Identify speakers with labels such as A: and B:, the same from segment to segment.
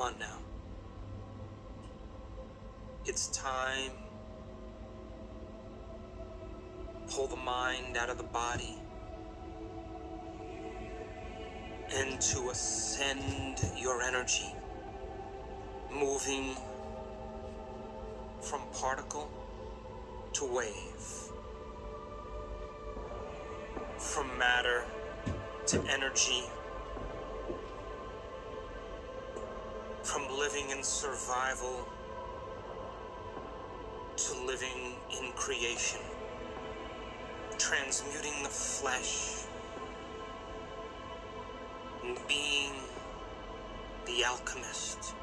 A: Come on now. It's time. Pull the mind out of the body. And to ascend your energy. Moving from particle to wave. From matter to energy. From living in survival to living in creation. Transmuting the flesh. Being the alchemist.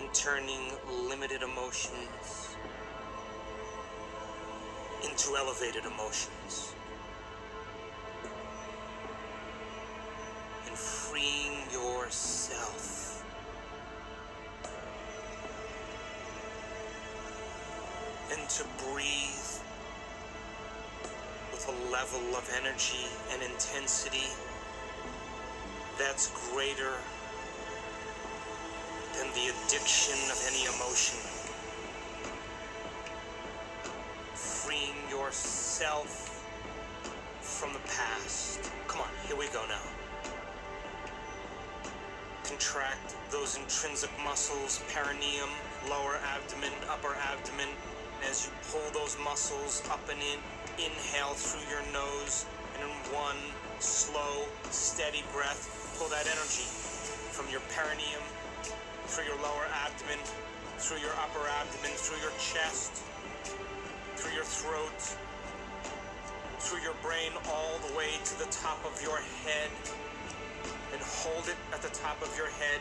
A: And turning limited emotions into elevated emotions. To breathe with a level of energy and intensity that's greater than the addiction of any emotion. Freeing yourself from the past. Come on, here we go now. Contract those intrinsic muscles, perineum, lower abdomen, upper abdomen. As you pull those muscles up and in, inhale through your nose, and in one slow, steady breath, pull that energy from your perineum, through your lower abdomen, through your upper abdomen, through your chest, through your throat, through your brain, all the way to the top of your head. And hold it at the top of your head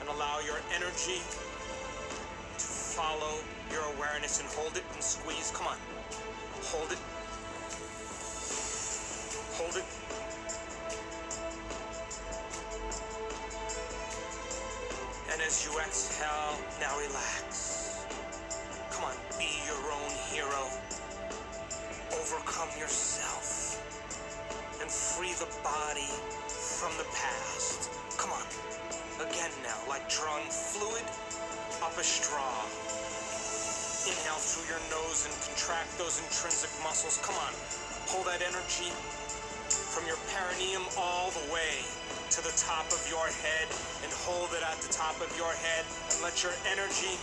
A: and allow your energy follow your awareness and hold it and squeeze. Come on. Hold it. Hold it. And as you exhale, now relax. Come on, be your own hero. Overcome yourself and free the body from the past. Come on. Again now, like drawing fluid up a straw. Inhale through your nose and contract those intrinsic muscles. Come on. Pull that energy from your perineum all the way to the top of your head and hold it at the top of your head and let your energy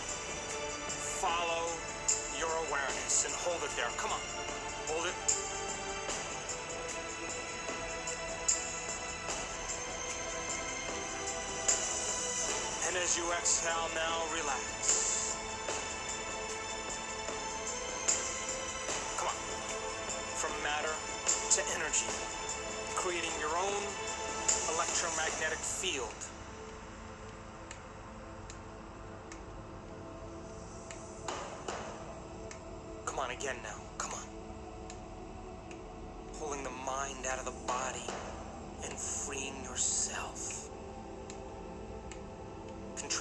A: follow your awareness and hold it there. Come on. Hold it. And as you exhale now, relax. Come on. From matter to energy, creating your own electromagnetic field. Come on again now. Come on. Pulling the mind out of the body and freeing yourself.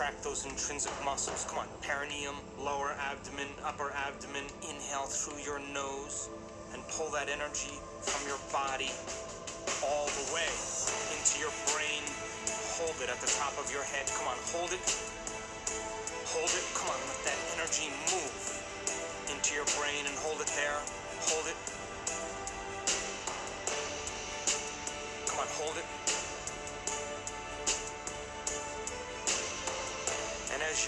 A: Contract those intrinsic muscles. Come on. Perineum, lower abdomen, upper abdomen. Inhale through your nose and pull that energy from your body all the way into your brain. Hold it at the top of your head. Come on, hold it. Hold it. Come on, let that energy move into your brain and hold it there. Hold it. Come on, hold it.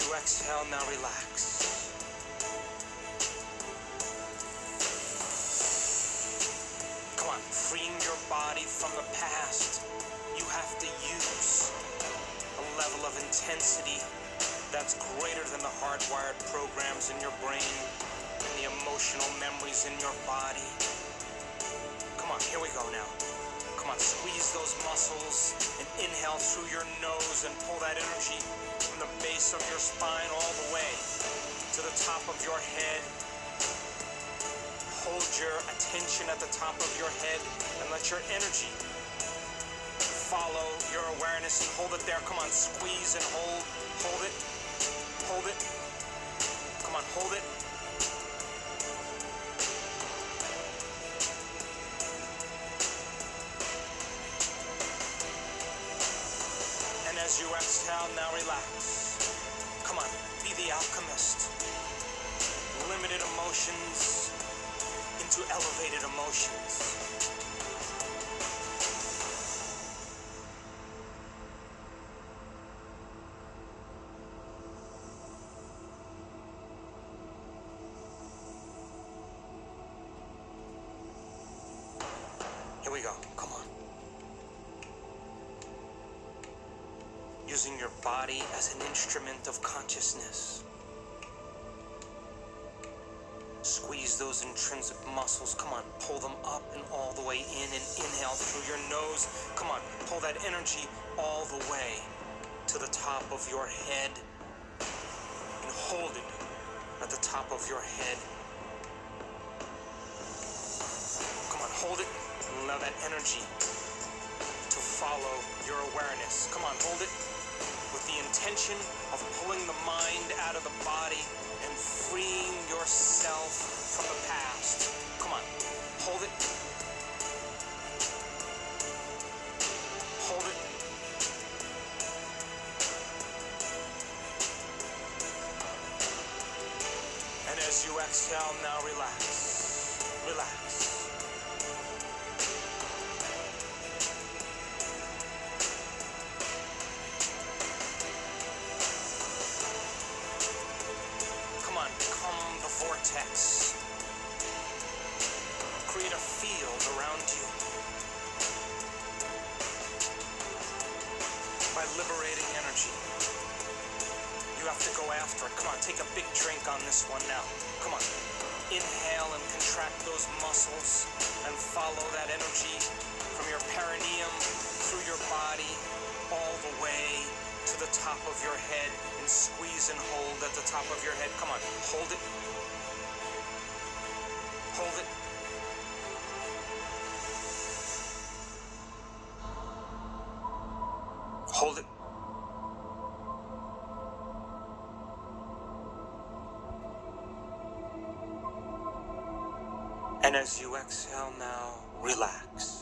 A: You exhale, now relax. Come on, freeing your body from the past. You have to use a level of intensity that's greater than the hardwired programs in your brain and the emotional memories in your body. Come on, here we go now. Come on, squeeze those muscles and inhale through your nose and pull that energy base of your spine all the way to the top of your head hold your attention at the top of your head and let your energy follow your awareness and hold it there. Come on, squeeze and hold. Hold it. Hold it. Come on, hold it. As now relax. Come on, be the alchemist. Limited emotions into elevated emotions. Here we go. Come on. Using your body as an instrument of consciousness. Squeeze those intrinsic muscles. Come on, pull them up and all the way in and inhale through your nose. Come on, pull that energy all the way to the top of your head and hold it at the top of your head. Come on, hold it and allow that energy follow your awareness. Come on, hold it with the intention of pulling the mind out of the body and freeing yourself from the past. Come on, hold it. Hold it. And as you exhale, now relax. Go after. Come on, take a big drink on this one now. Come on. Inhale and contract those muscles and follow that energy from your perineum through your body all the way to the top of your head and squeeze and hold at the top of your head. Come on, hold it. And as you exhale now, relax.